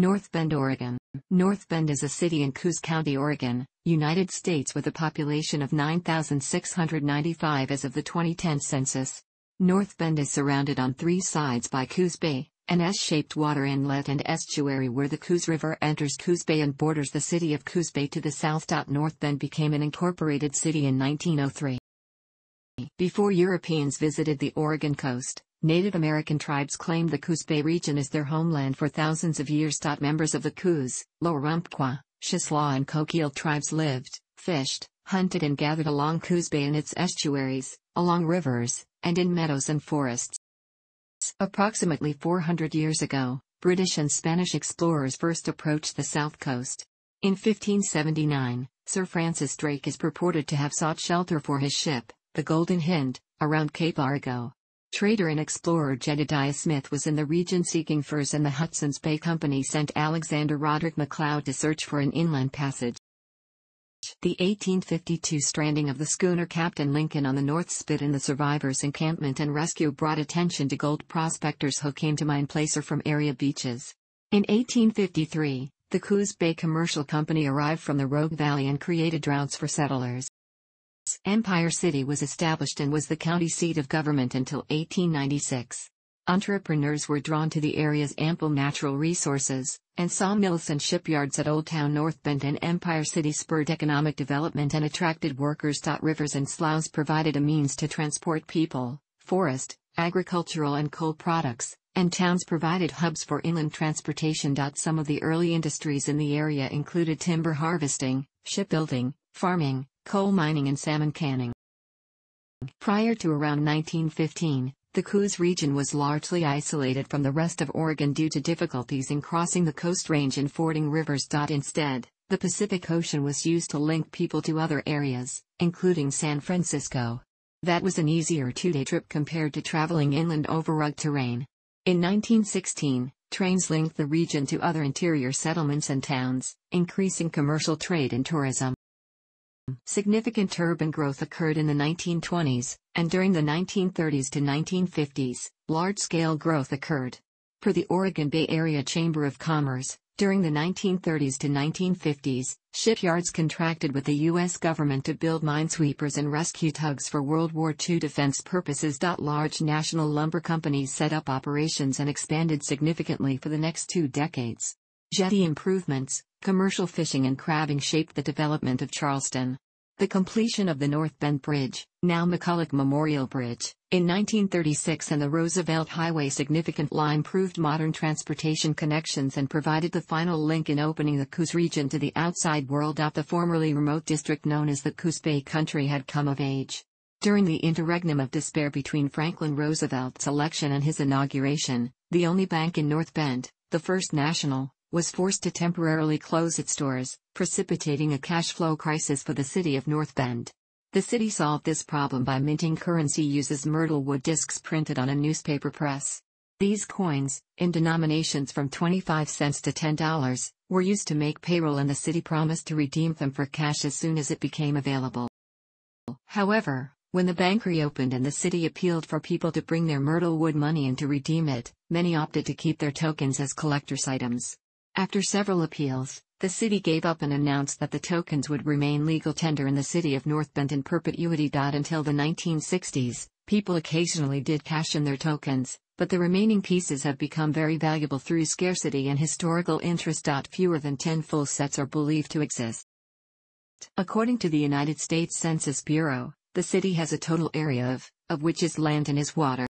North Bend, Oregon. North Bend is a city in Coos County, Oregon, United States with a population of 9,695 as of the 2010 census. North Bend is surrounded on three sides by Coos Bay, an S-shaped water inlet and estuary where the Coos River enters Coos Bay and borders the city of Coos Bay to the south. North Bend became an incorporated city in 1903. Before Europeans visited the Oregon coast, Native American tribes claimed the Coos Bay region as their homeland for thousands of years. Members of the Coos, Lower Umpqua, Siuslaw and Coquille tribes lived, fished, hunted and gathered along Coos Bay and its estuaries, along rivers, and in meadows and forests. Approximately 400 years ago, British and Spanish explorers first approached the south coast. In 1579, Sir Francis Drake is purported to have sought shelter for his ship, the Golden Hinde, around Cape Arago. Trader and explorer Jedediah Smith was in the region seeking furs and the Hudson's Bay Company sent Alexander Roderick McLeod to search for an inland passage. The 1852 stranding of the schooner Captain Lincoln on the North Spit in the survivors' encampment and rescue brought attention to gold prospectors who came to mine placer from area beaches. In 1853, the Coos Bay Commercial Company arrived from the Rogue Valley and created routes for settlers. Empire City was established and was the county seat of government until 1896. Entrepreneurs were drawn to the area's ample natural resources, and sawmills and shipyards at Old Town North Bend and Empire City spurred economic development and attracted workers. Rivers and sloughs provided a means to transport people, forest, agricultural and coal products, and towns provided hubs for inland transportation. Some of the early industries in the area included timber harvesting, shipbuilding, farming, coal mining and salmon canning. Prior to around 1915, the Coos region was largely isolated from the rest of Oregon due to difficulties in crossing the Coast Range and fording rivers. Instead, the Pacific Ocean was used to link people to other areas, including San Francisco. That was an easier two-day trip compared to traveling inland over rugged terrain. In 1916, trains linked the region to other interior settlements and towns, increasing commercial trade and tourism. Significant urban growth occurred in the 1920s, and during the 1930s to 1950s, large-scale growth occurred. Per the Oregon Bay Area Chamber of Commerce, during the 1930s to 1950s, shipyards contracted with the U.S. government to build minesweepers and rescue tugs for World War II defense purposes. Large national lumber companies set up operations and expanded significantly for the next two decades. Jetty improvements, commercial fishing and crabbing shaped the development of Charleston. The completion of the North Bend Bridge, now McCulloch Memorial Bridge, in 1936 and the Roosevelt Highway significant line proved modern transportation connections and provided the final link in opening the Coos region to the outside world. The formerly remote district known as the Coos Bay Country had come of age. During the interregnum of despair between Franklin Roosevelt's election and his inauguration, the only bank in North Bend, the First National, was forced to temporarily close its doors, precipitating a cash flow crisis for the city of North Bend. The city solved this problem by minting currency uses myrtle wood discs printed on a newspaper press. These coins, in denominations from 25 cents to $10, were used to make payroll and the city promised to redeem them for cash as soon as it became available. However, when the bank reopened and the city appealed for people to bring their myrtle wood money in to redeem it, many opted to keep their tokens as collector's items. After several appeals, the city gave up and announced that the tokens would remain legal tender in the city of North Bend in perpetuity. Until the 1960s, people occasionally did cash in their tokens, but the remaining pieces have become very valuable through scarcity and historical interest. Fewer than 10 full sets are believed to exist. According to the United States Census Bureau, the city has a total area of, of which is land and is water.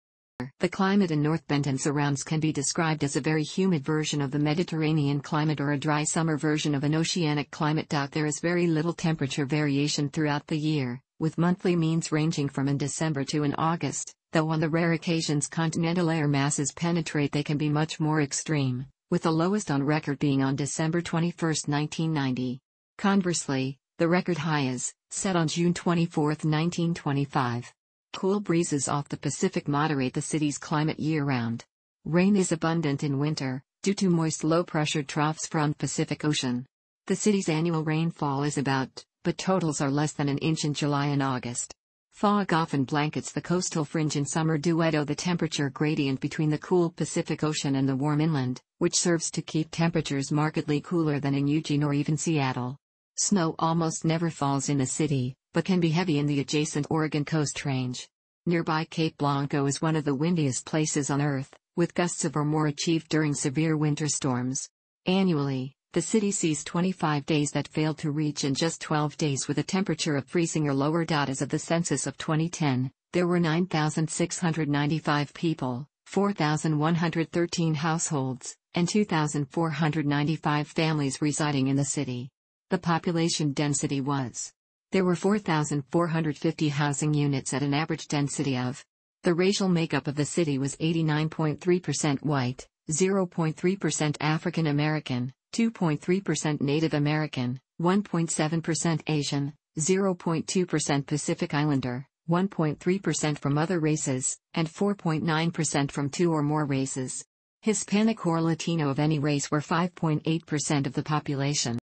The climate in North Bend and surrounds can be described as a very humid version of the Mediterranean climate or a dry summer version of an oceanic climate. There is very little temperature variation throughout the year, with monthly means ranging from in December to in August, though on the rare occasions continental air masses penetrate they can be much more extreme, with the lowest on record being on December 21, 1990. Conversely, the record high is, set on June 24, 1925. Cool breezes off the Pacific moderate the city's climate year-round. Rain is abundant in winter, due to moist low-pressure troughs from Pacific Ocean. The city's annual rainfall is about, but totals are less than an inch in July and August. Fog often blankets the coastal fringe in summer due to the temperature gradient between the cool Pacific Ocean and the warm inland, which serves to keep temperatures markedly cooler than in Eugene or even Seattle. Snow almost never falls in the city, but can be heavy in the adjacent Oregon Coast Range. Nearby Cape Blanco is one of the windiest places on Earth, with gusts of or more achieved during severe winter storms. Annually, the city sees 25 days that failed to reach in just 12 days with a temperature of freezing or lower. As of the census of 2010, there were 9,695 people, 4,113 households, and 2,495 families residing in the city. The population density was. There were 4,450 housing units at an average density of. The racial makeup of the city was 89.3% white, 0.3% African American, 2.3% Native American, 1.7% Asian, 0.2% Pacific Islander, 1.3% from other races, and 4.9% from two or more races. Hispanic or Latino of any race were 5.8% of the population.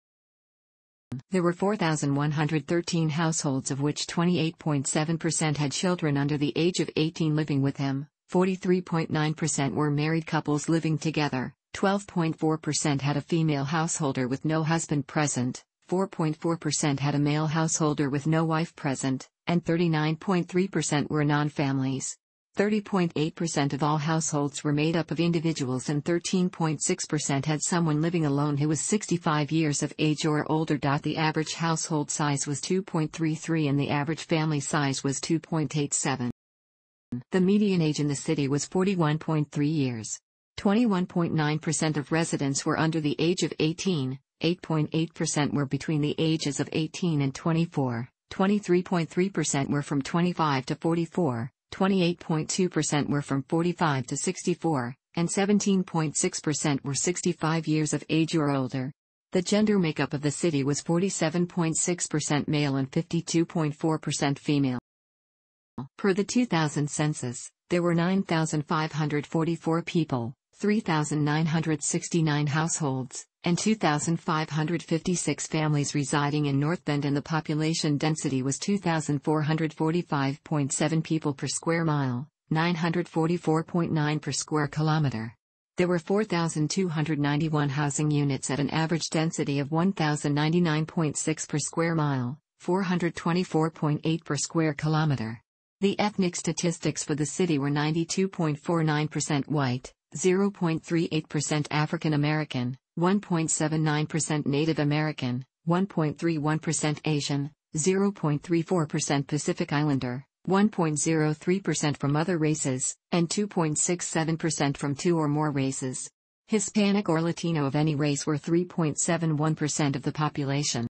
There were 4,113 households of which 28.7% had children under the age of 18 living with him, 43.9% were married couples living together, 12.4% had a female householder with no husband present, 4.4% had a male householder with no wife present, and 39.3% were non families. 30.8% of all households were made up of individuals, and 13.6% had someone living alone who was 65 years of age or older. The average household size was 2.33 and the average family size was 2.87. The median age in the city was 41.3 years. 21.9% of residents were under the age of 18, 8.8% were between the ages of 18 and 24, 23.3% were from 25 to 44, 28.2% were from 45 to 64, and 17.6% were 65 years of age or older. The gender makeup of the city was 47.6% male and 52.4% female. Per the 2000 census, there were 9,544 people, 3,969 households, and 2,556 families residing in North Bend and the population density was 2,445.7 people per square mile, 944.9 per square kilometer. There were 4,291 housing units at an average density of 1,099.6 per square mile, 424.8 per square kilometer. The ethnic statistics for the city were 92.49% white, 0.38% African American, 1.79% Native American, 1.31% Asian, 0.34% Pacific Islander, 1.03% from other races, and 2.67% from two or more races. Hispanic or Latino of any race were 3.71% of the population.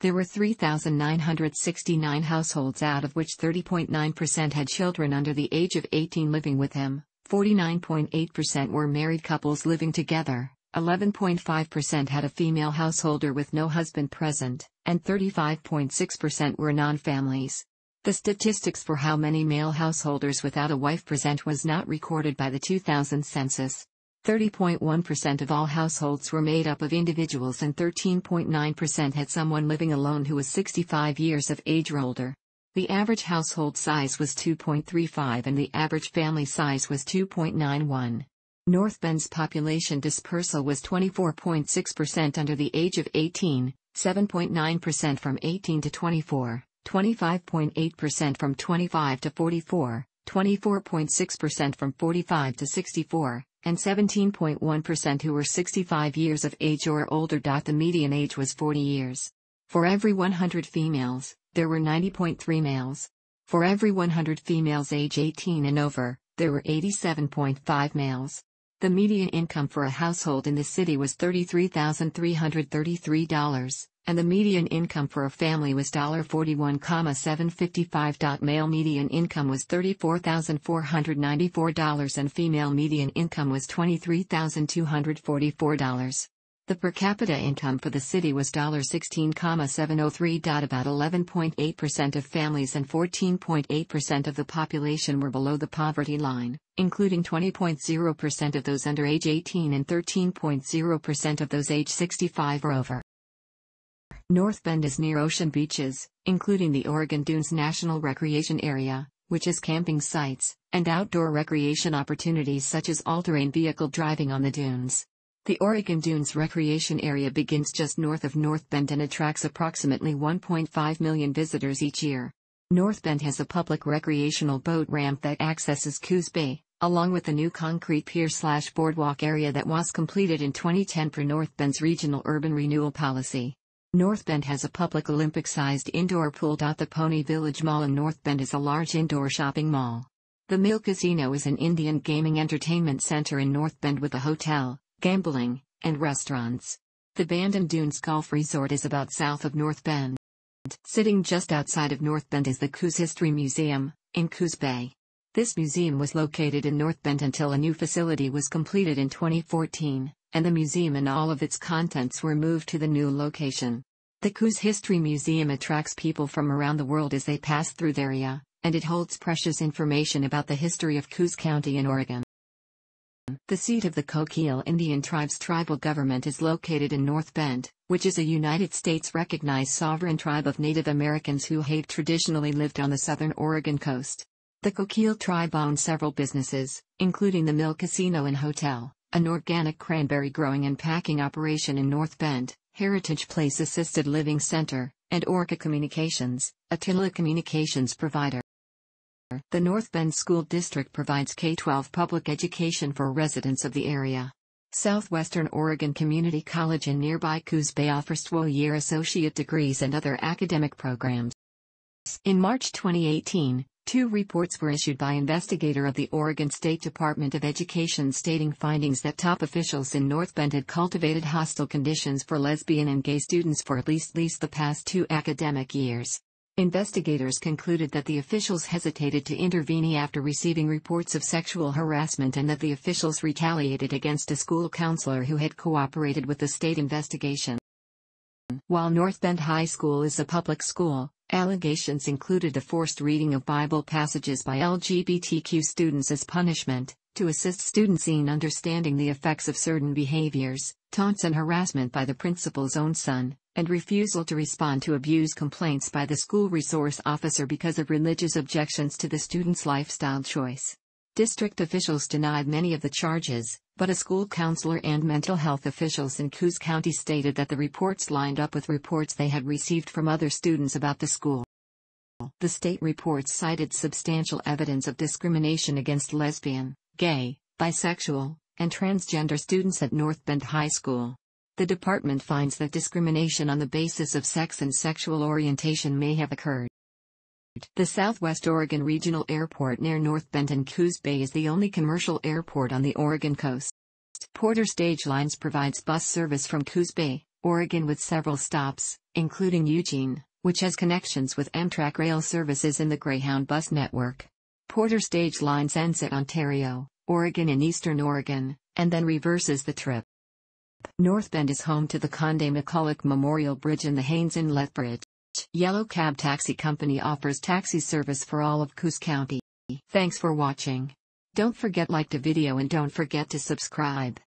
There were 3,969 households out of which 30.9% had children under the age of 18 living with him, 49.8% were married couples living together, 11.5% had a female householder with no husband present, and 35.6% were non families. The statistics for how many male householders without a wife present was not recorded by the 2000 census. 30.1% of all households were made up of individuals and 13.9% had someone living alone who was 65 years of age or older. The average household size was 2.35 and the average family size was 2.91. North Bend's population dispersal was 24.6% under the age of 18, 7.9% from 18 to 24, 25.8% from 25 to 44, 24.6% from 45 to 64, and 17.1% who were 65 years of age or older. The median age was 40 years. For every 100 females, there were 90.3 males. For every 100 females age 18 and over, there were 87.5 males. The median income for a household in the city was $33,333, and the median income for a family was $41,755. Male median income was $34,494 and female median income was $23,244. The per capita income for the city was $16,703. About 11.8% of families and 14.8% of the population were below the poverty line, including 20.0% of those under age 18 and 13.0% of those age 65 or over. North Bend is near ocean beaches, including the Oregon Dunes National Recreation Area, which has camping sites, and outdoor recreation opportunities such as all-terrain vehicle driving on the dunes. The Oregon Dunes Recreation Area begins just north of North Bend and attracts approximately 1.5 million visitors each year. North Bend has a public recreational boat ramp that accesses Coos Bay, along with the new concrete pier slash boardwalk area that was completed in 2010 for North Bend's regional urban renewal policy. North Bend has a public Olympic-sized indoor pool. The Pony Village Mall in North Bend is a large indoor shopping mall. The Mill Casino is an Indian gaming entertainment center in North Bend with a hotel, gambling, and restaurants. The Bandon Dunes Golf Resort is about south of North Bend. Sitting just outside of North Bend is the Coos History Museum, in Coos Bay. This museum was located in North Bend until a new facility was completed in 2014 and the museum and all of its contents were moved to the new location. The Coos History Museum attracts people from around the world as they pass through the area, and it holds precious information about the history of Coos County in Oregon. The seat of the Coquille Indian Tribe's tribal government is located in North Bend, which is a United States recognized sovereign tribe of Native Americans who have traditionally lived on the southern Oregon coast. The Coquille tribe owns several businesses, including the Mill Casino and Hotel an organic cranberry growing and packing operation in North Bend, Heritage Place Assisted Living Center, and Orca Communications, a telecommunications provider. The North Bend School District provides K-12 public education for residents of the area. Southwestern Oregon Community College in nearby Coos Bay offers 12-year associate degrees and other academic programs. In March 2018, Two reports were issued by investigator of the Oregon State Department of Education stating findings that top officials in North Bend had cultivated hostile conditions for lesbian and gay students for at least, least the past two academic years. Investigators concluded that the officials hesitated to intervene after receiving reports of sexual harassment and that the officials retaliated against a school counselor who had cooperated with the state investigation. While North Bend High School is a public school, Allegations included a forced reading of Bible passages by LGBTQ students as punishment, to assist students in understanding the effects of certain behaviors, taunts and harassment by the principal's own son, and refusal to respond to abuse complaints by the school resource officer because of religious objections to the student's lifestyle choice. District officials denied many of the charges, but a school counselor and mental health officials in Coos County stated that the reports lined up with reports they had received from other students about the school. The state reports cited substantial evidence of discrimination against lesbian, gay, bisexual, and transgender students at North Bend High School. The department finds that discrimination on the basis of sex and sexual orientation may have occurred. The Southwest Oregon Regional Airport near North Bend and Coos Bay is the only commercial airport on the Oregon coast. Porter Stage Lines provides bus service from Coos Bay, Oregon with several stops, including Eugene, which has connections with Amtrak rail services in the Greyhound bus network. Porter Stage Lines ends at Ontario, Oregon and Eastern Oregon, and then reverses the trip. North Bend is home to the Conde McCulloch Memorial Bridge and the Haynes Inlet Bridge. Yellow Cab Taxi Company offers taxi service for all of Coos County. Thanks for watching. Don't forget like the video and don't forget to subscribe.